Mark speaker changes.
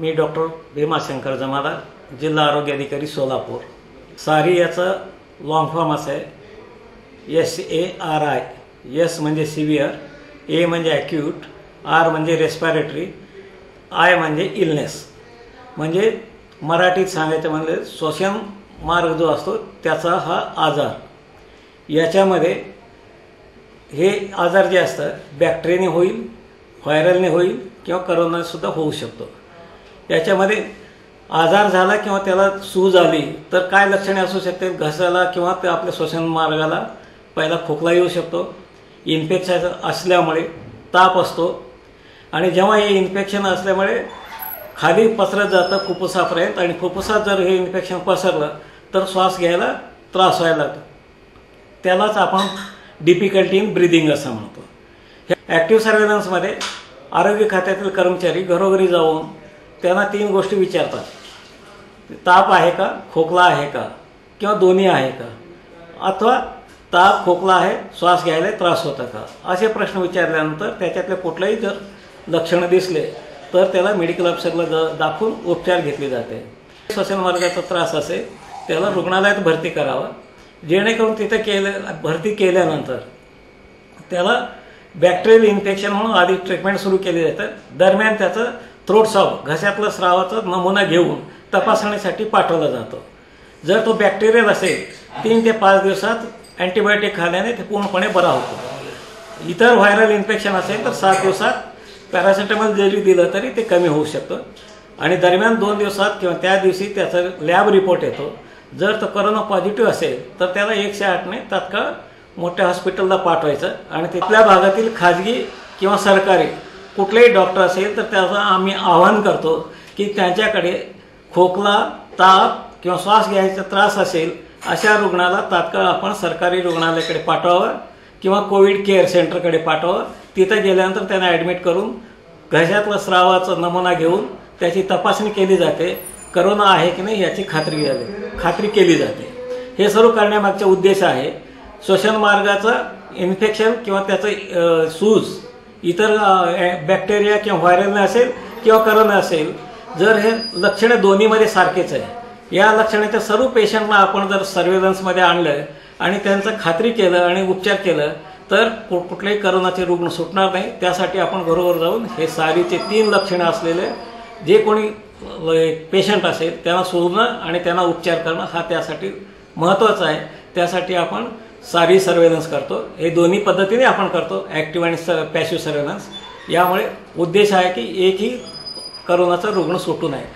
Speaker 1: मी doctor Bhimashankar जमादार जिल्हा आरोग्य अधिकारी सोलापूर. सारी याचं लॉंग फॉर्म असं आहे. S A R I S म्हणजे सिव्हिअर ए म्हणजे ॲक्यूट आर म्हणजे रेस्पायरेटरी आय म्हणजे इलनेस म्हणजे मराठीत सांगायचं म्हणजे श्वसन मार्ग जो असतो त्याचा हा आजार. याच्यामध्ये हे आजार जे असतं बॅक्टेरियाने होईल व्हायरलने होईल किंवा करोनासुद्धा होऊ शकतो. याच्यामध्ये आजार झाला किंवा त्याला सूज आली तर काय लक्षणे असू शकते घसाला किंवा ते आपल्या श्वसन मार्गाला पहिला खोकला येऊ शकतो. इन्फेक्शन असल्यामुळे ताप असतो. आणि जेव्हा हे इन्फेक्शन असल्यामुळे खाली पसरत जातं फुफ्फुसापर्यंत आणि फुफ्फुसात जर हे इन्फेक्शन पसरलं तर श्वास घ्यायला त्रास व्हायला लागतो. त्यालाच आपण डिफिकल्टी इन ब्रिदिंग असं म्हणतो. ॲक्टिव्ह सर्वेलन्समध्ये आरोग्य खात्यातील कर्मचारी घरोघरी जाऊन त्यांना तीन गोष्टी विचारतात. ताप आहे का? खोकला आहे का? किंवा दोन्ही आहे का? अथवा ताप खोकला आहे श्वास घ्यायला त्रास होता का? असे प्रश्न विचारल्यानंतर त्याच्यातले कुठलेही जर लक्षणं दिसले तर त्याला मेडिकल ऑफिसरला ज दाखवून उपचार घेतले जाते. श्वसन मार्गाचा त्रास असेल त्याला रुग्णालयात भरती करावा. जेणेकरून तिथे केले भरती केल्यानंतर त्याला बॅक्टेरियल इन्फेक्शन म्हणून आधी ट्रीटमेंट सुरू केली जातं. दरम्यान त्याचं थ्रोट सॉब घशातलं स्रावाचा नमुना घेऊन तपासणीसाठी पाठवला जातो. जर तो बॅक्टेरियल असेल तीन ते पाच दिवसात अँटीबायोटिक खाल्याने ते पूर्णपणे बरा होतो. इतर व्हायरल इन्फेक्शन असेल तर सात दिवसात पॅरासिटामॉल जरी दिलं तरी ते कमी होऊ शकतं. आणि दरम्यान दोन दिवसात किंवा त्या दिवशी त्याचा लॅब रिपोर्ट येतो. जर तो करोना पॉझिटिव्ह असेल तर त्याला एकशे आठने तात्काळ मोठ्या हॉस्पिटलला पाठवायचं आणि तिथल्या भागातील खाजगी किंवा सरकारी कुठलेही डॉक्टर असेल तर त्याचं आम्ही आवाहन करतो की त्यांच्याकडे खोकला ताप किंवा श्वास घ्यायचा त्रास असेल अशा रुग्णाला तात्काळ आपण सरकारी रुग्णालयाकडे पाठवावं किंवा कोविड केअर सेंटरकडे पाठवावं. तिथं गेल्यानंतर त्यांना ॲडमिट करून घशातला स्रावाचा नमुना घेऊन त्याची तपासणी केली जाते. करोना आहे की नाही याची खात्री झाली. खात्री केली जाते. हे सर्व करण्यामागचा उद्देश आहे. श्वसन मार्गाचं इन्फेक्शन किंवा त्याचं सूज इतर बॅक्टेरिया किंवा व्हायरल असेल किंवा करोना असेल जर हे लक्षणं दोन्हीमध्ये सारखेच आहे. या लक्षणाच्या सर्व पेशंटला आपण जर सर्वेलन्समध्ये आणलं आणि त्यांचं खात्री केलं आणि उपचार केलं तर कुठलेही करोनाचे रुग्ण सुटणार नाही. त्यासाठी आपण घरोघर जाऊन हे सारीचे तीन लक्षणं असलेले जे कोणी पेशंट असेल त्यांना शोधणं आणि त्यांना उपचार करणं हा त्यासाठी महत्त्वाचा आहे. त्यासाठी आपण सारी सर्वेलन्स करतो. हे दोन्ही पद्धतीने आपण करतो. ॲक्टिव्ह आणि स पॅशिव्ह सर्वेलन्स यामुळे उद्देश आहे की एकही करोनाचा रुग्ण सुटू नये.